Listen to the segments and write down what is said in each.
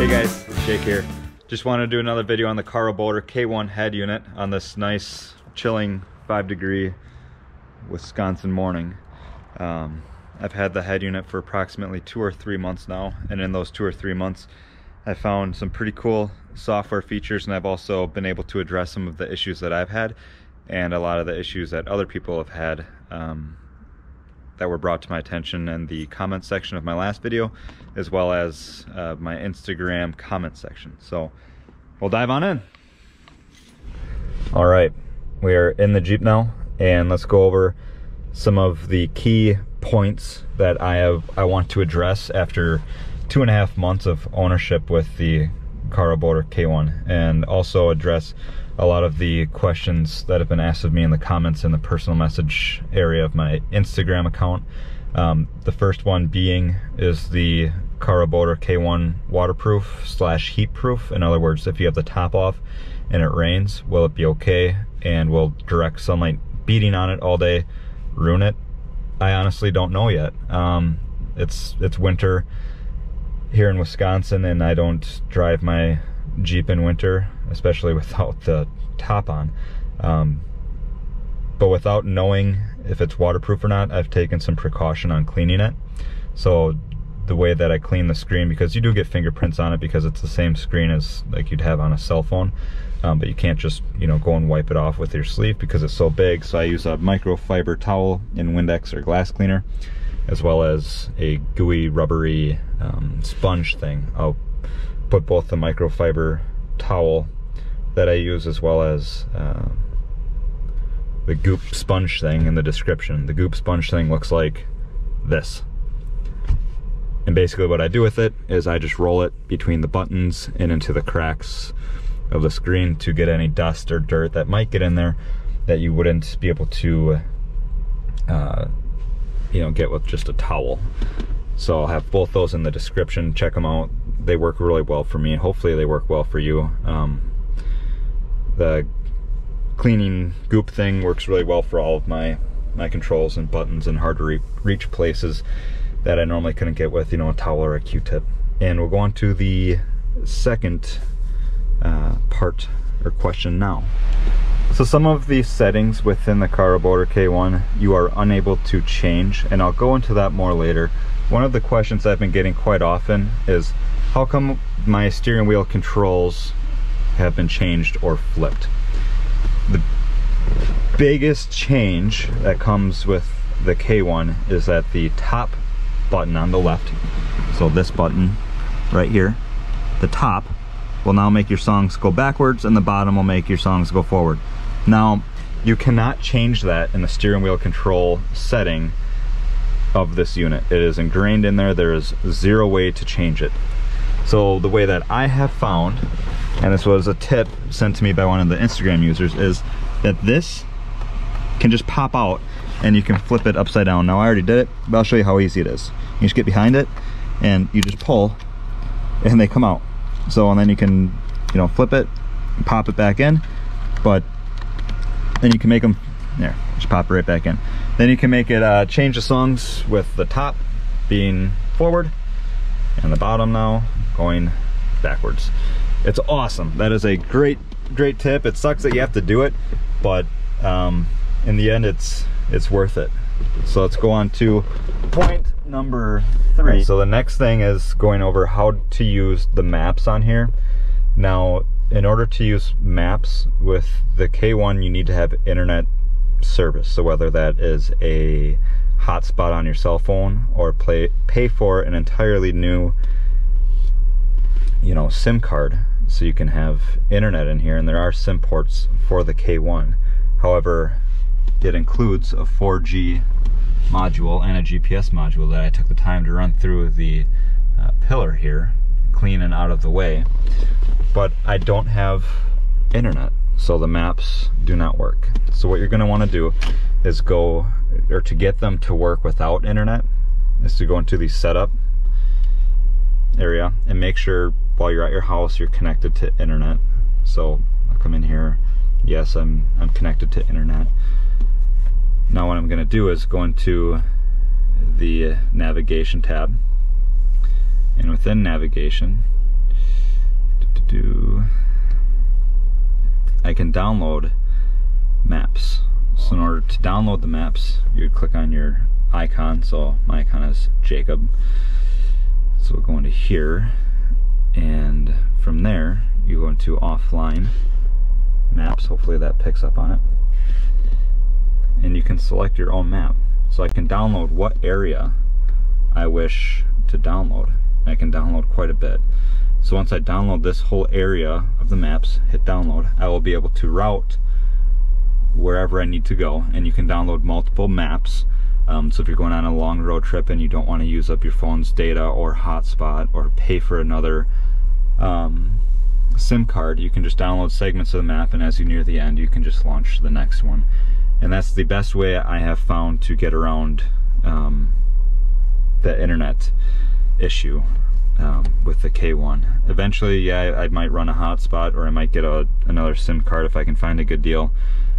Hey guys, Jake here. Just wanted to do another video on the Carobotor K1 head unit on this nice chilling 5 degree Wisconsin morning. Um, I've had the head unit for approximately two or three months now and in those two or three months I found some pretty cool software features and I've also been able to address some of the issues that I've had and a lot of the issues that other people have had um, that were brought to my attention in the comment section of my last video as well as uh, my Instagram comment section. So we'll dive on in. All right, we are in the Jeep now and let's go over some of the key points that I have I want to address after two and a half months of ownership with the Carobotor K1 and also address a lot of the questions that have been asked of me in the comments in the personal message area of my Instagram account. Um, the first one being is the Karo K1 waterproof slash heat proof. In other words, if you have the top off and it rains, will it be okay? And will direct sunlight beating on it all day ruin it? I honestly don't know yet. Um, it's it's winter here in Wisconsin and I don't drive my Jeep in winter, especially without the top on. Um, but without knowing if it's waterproof or not, I've taken some precaution on cleaning it. So the way that I clean the screen, because you do get fingerprints on it because it's the same screen as like you'd have on a cell phone, um, but you can't just, you know, go and wipe it off with your sleeve because it's so big. So I use a microfiber towel and Windex or glass cleaner, as well as a gooey, rubbery um, sponge thing. I'll put both the microfiber towel that I use as well as uh, the goop sponge thing in the description. The goop sponge thing looks like this. And basically what I do with it is I just roll it between the buttons and into the cracks of the screen to get any dust or dirt that might get in there that you wouldn't be able to uh, you know get with just a towel so I'll have both those in the description. Check them out. They work really well for me. Hopefully they work well for you. Um, the cleaning goop thing works really well for all of my my controls and buttons and hard to re reach places that I normally couldn't get with, you know, a towel or a Q-tip. And we'll go on to the second uh, part or question now. So some of the settings within the Boulder K1 you are unable to change, and I'll go into that more later. One of the questions I've been getting quite often is, how come my steering wheel controls have been changed or flipped? The biggest change that comes with the K1 is that the top button on the left, so this button right here, the top will now make your songs go backwards and the bottom will make your songs go forward. Now, you cannot change that in the steering wheel control setting of this unit. It is ingrained in there. There is zero way to change it. So the way that I have found, and this was a tip sent to me by one of the Instagram users, is that this can just pop out and you can flip it upside down. Now I already did it, but I'll show you how easy it is. You just get behind it and you just pull and they come out. So and then you can, you know, flip it, pop it back in, but then you can make them, there, just pop it right back in. Then you can make it uh, change the songs with the top being forward and the bottom now going backwards. It's awesome. That is a great, great tip. It sucks that you have to do it, but um, in the end, it's it's worth it. So let's go on to point number three. So the next thing is going over how to use the maps on here. Now, in order to use maps with the K1, you need to have internet service. So whether that is a hotspot on your cell phone or play, pay for an entirely new, you know, SIM card so you can have internet in here. And there are SIM ports for the K1. However, it includes a 4G module and a GPS module that I took the time to run through the uh, pillar here, clean and out of the way. But I don't have internet so the maps do not work. So what you're going to want to do is go, or to get them to work without internet, is to go into the setup area and make sure while you're at your house you're connected to internet. So I'll come in here, yes I'm, I'm connected to internet. Now what I'm going to do is go into the navigation tab and within navigation I can download maps. So in order to download the maps, you would click on your icon. So my icon is Jacob. So we'll go into here and from there you go into offline maps. Hopefully that picks up on it. And you can select your own map. So I can download what area I wish to download. I can download quite a bit. So once I download this whole area of the maps, hit download, I will be able to route wherever I need to go. And you can download multiple maps. Um, so if you're going on a long road trip and you don't want to use up your phone's data or hotspot or pay for another um, SIM card, you can just download segments of the map and as you near the end, you can just launch the next one. And that's the best way I have found to get around um, the internet issue um, with the K1. Eventually, yeah, I, I might run a hotspot or I might get a, another SIM card if I can find a good deal.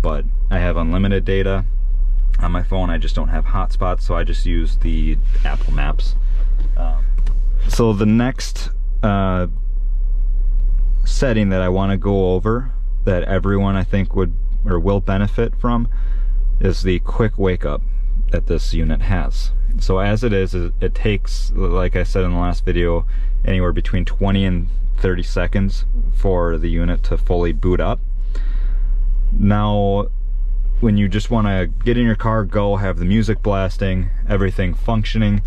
But I have unlimited data on my phone. I just don't have hotspots, so I just use the Apple Maps. Um, so the next uh, setting that I want to go over that everyone I think would or will benefit from is the quick wake up that this unit has. So as it is, it takes, like I said in the last video, anywhere between 20 and 30 seconds for the unit to fully boot up. Now, when you just want to get in your car, go, have the music blasting, everything functioning,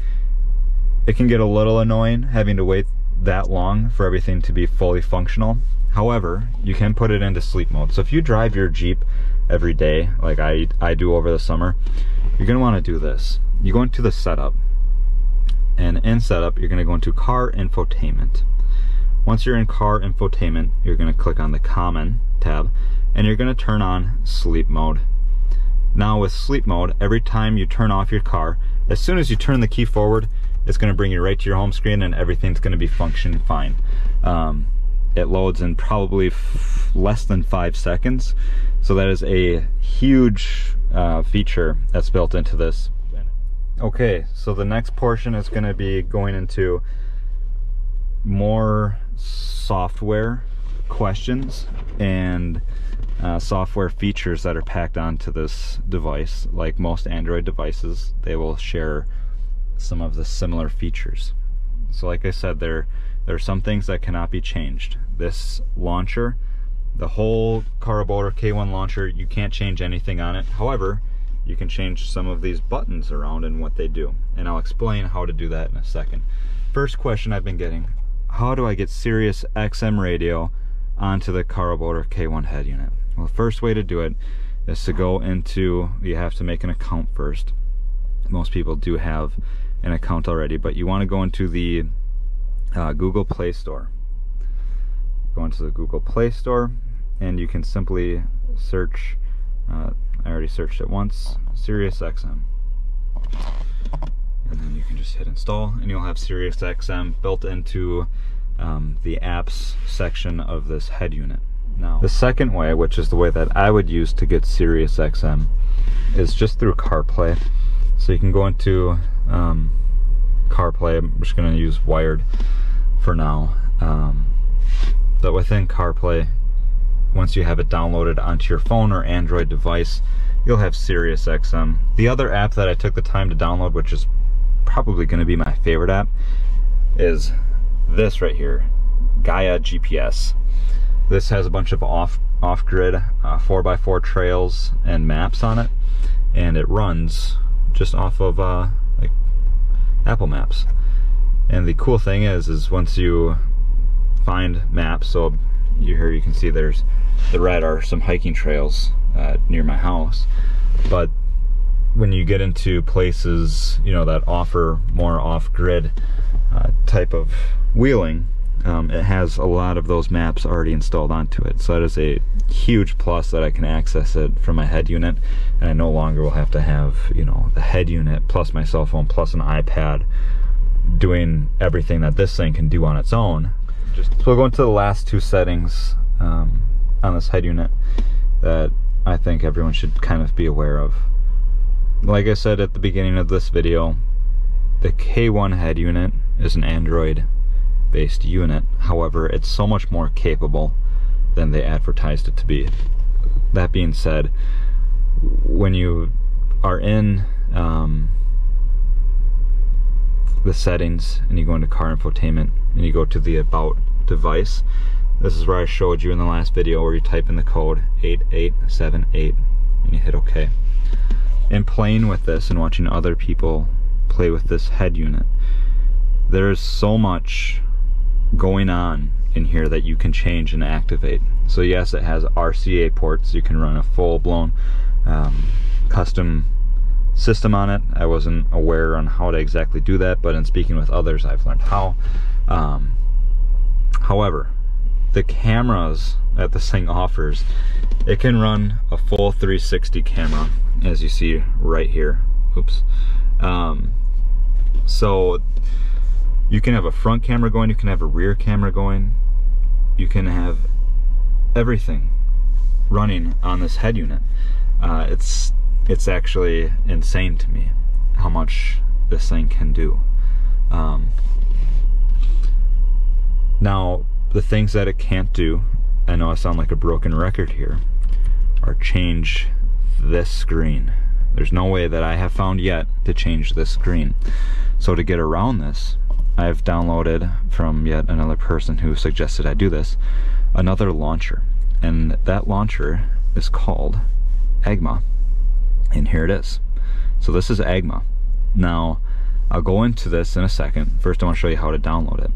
it can get a little annoying having to wait that long for everything to be fully functional. However, you can put it into sleep mode. So if you drive your Jeep every day, like I, I do over the summer, you're gonna wanna do this. You go into the setup, and in setup, you're gonna go into car infotainment. Once you're in car infotainment, you're gonna click on the common tab, and you're gonna turn on sleep mode. Now with sleep mode, every time you turn off your car, as soon as you turn the key forward, it's gonna bring you right to your home screen and everything's gonna be functioning fine. Um, it loads in probably less than five seconds. So that is a huge uh, feature that's built into this. Okay, so the next portion is going to be going into more software questions and uh, software features that are packed onto this device. Like most Android devices, they will share some of the similar features. So like I said, there, there are some things that cannot be changed. This launcher the whole Carobotor K1 launcher, you can't change anything on it. However, you can change some of these buttons around and what they do. And I'll explain how to do that in a second. First question I've been getting, how do I get Sirius XM radio onto the Carobotor K1 head unit? Well, the first way to do it is to go into, you have to make an account first. Most people do have an account already, but you want to go into the uh, Google Play Store. Go into the Google Play Store and you can simply search uh, I already searched it once Sirius XM and then you can just hit install and you'll have Sirius XM built into um, the apps section of this head unit. Now the second way which is the way that I would use to get Sirius XM is just through CarPlay. So you can go into um, CarPlay I'm just going to use wired for now um, but within CarPlay once you have it downloaded onto your phone or Android device, you'll have Sirius XM. The other app that I took the time to download, which is probably going to be my favorite app, is this right here, Gaia GPS. This has a bunch of off off-grid uh, 4x4 trails and maps on it, and it runs just off of uh, like Apple Maps. And the cool thing is, is once you find maps, so you here you can see there's the red are some hiking trails uh, near my house. But when you get into places you know that offer more off-grid uh, type of wheeling um, it has a lot of those maps already installed onto it. So that is a huge plus that I can access it from my head unit. And I no longer will have to have you know the head unit plus my cell phone plus an iPad doing everything that this thing can do on its own just so we'll go into the last two settings um, on this head unit that I think everyone should kind of be aware of. Like I said at the beginning of this video, the K1 head unit is an Android based unit. However, it's so much more capable than they advertised it to be. That being said, when you are in um, the settings and you go into car infotainment and you go to the about device, this is where I showed you in the last video where you type in the code 8878 and you hit OK. In playing with this and watching other people play with this head unit, there's so much going on in here that you can change and activate. So yes, it has RCA ports. You can run a full-blown um, custom system on it. I wasn't aware on how to exactly do that, but in speaking with others, I've learned how. Um, however, the cameras that this thing offers, it can run a full 360 camera, as you see right here. Oops. Um, so you can have a front camera going, you can have a rear camera going, you can have everything running on this head unit. Uh, it's it's actually insane to me how much this thing can do. Um, now, the things that it can't do, I know I sound like a broken record here, are change this screen. There's no way that I have found yet to change this screen. So to get around this, I've downloaded from yet another person who suggested I do this, another launcher. And that launcher is called Agama. And here it is. So this is Agama. Now, I'll go into this in a second. First, I want to show you how to download it.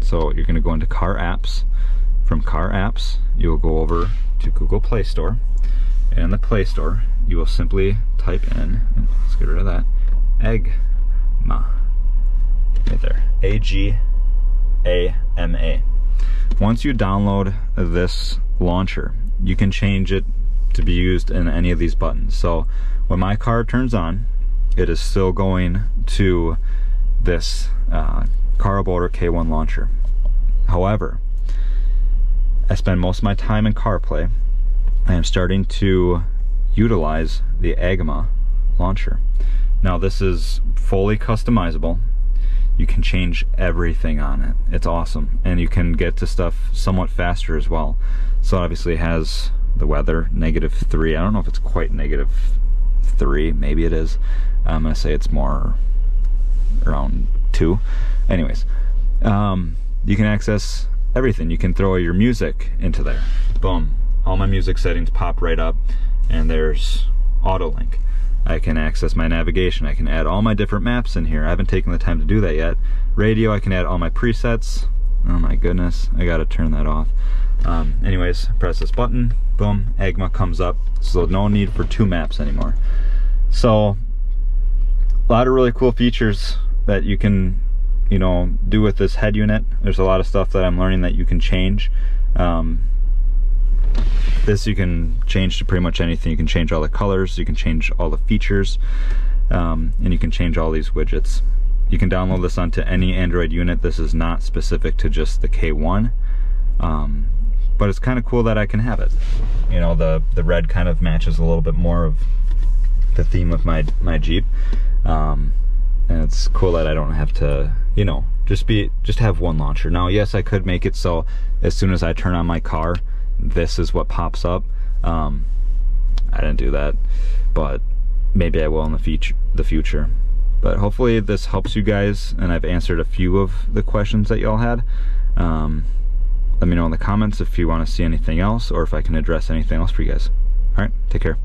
So you're going to go into Car Apps. From Car Apps, you will go over to Google Play Store. And in the Play Store, you will simply type in, let's get rid of that, Agama right there. A-G-A-M-A. Once you download this launcher, you can change it to be used in any of these buttons. So when my car turns on, it is still going to this uh, Carobotor K1 launcher. However, I spend most of my time in CarPlay. I am starting to utilize the Agama launcher. Now this is fully customizable you can change everything on it. It's awesome. And you can get to stuff somewhat faster as well. So obviously it has the weather, negative three. I don't know if it's quite negative three, maybe it is. I'm gonna say it's more around two. Anyways, um, you can access everything. You can throw your music into there. Boom. All my music settings pop right up and there's auto link. I can access my navigation. I can add all my different maps in here. I haven't taken the time to do that yet. Radio, I can add all my presets. Oh my goodness, I gotta turn that off. Um, anyways, press this button, boom, Agama comes up. So no need for two maps anymore. So, a lot of really cool features that you can, you know, do with this head unit. There's a lot of stuff that I'm learning that you can change. Um, this you can change to pretty much anything. You can change all the colors, you can change all the features, um, and you can change all these widgets. You can download this onto any Android unit. This is not specific to just the K1. Um, but it's kind of cool that I can have it. You know, the, the red kind of matches a little bit more of the theme of my, my Jeep. Um, and it's cool that I don't have to, you know, just be, just have one launcher. Now, yes, I could make it so as soon as I turn on my car, this is what pops up. Um, I didn't do that, but maybe I will in the future. The future. But hopefully this helps you guys, and I've answered a few of the questions that y'all had. Um, let me know in the comments if you want to see anything else, or if I can address anything else for you guys. All right, take care.